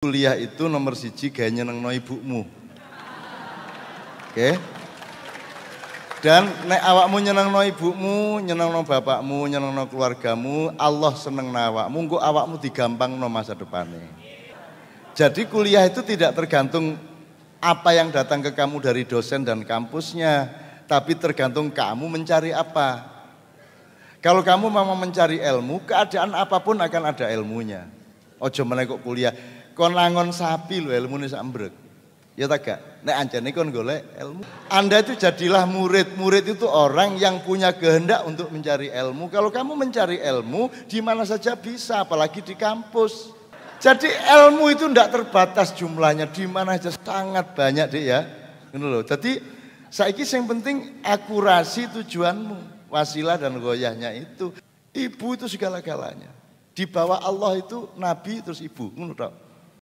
kuliah itu nomor siji gaya nyenengno ibumu. Oke. Dan nek awakmu nyenengno ibumu, nyenengno bapakmu, nyenengno keluargamu, Allah seneng awakmu, engko awakmu digampangno masa depannya. Jadi kuliah itu tidak tergantung apa yang datang ke kamu dari dosen dan kampusnya, tapi tergantung kamu mencari apa. Kalau kamu mau mencari ilmu, keadaan apa pun akan ada ilmunya. Ojo menekuk kuliah kon langon sapi lho ilmune sak ambrek. Ya tak gak? Nek anjane kon golek ilmu. Anda itu jadilah murid. Murid itu orang yang punya kehendak untuk mencari ilmu. Kalau kamu mencari ilmu di mana saja bisa, apalagi di kampus. Jadi ilmu itu tidak terbatas jumlahnya, di mana saja sangat banyak deh ya. Loh. Jadi saiki yang penting akurasi tujuanmu, wasilah dan goyahnya itu. Ibu itu segala-galanya. Di bawah Allah itu nabi terus ibu, ngono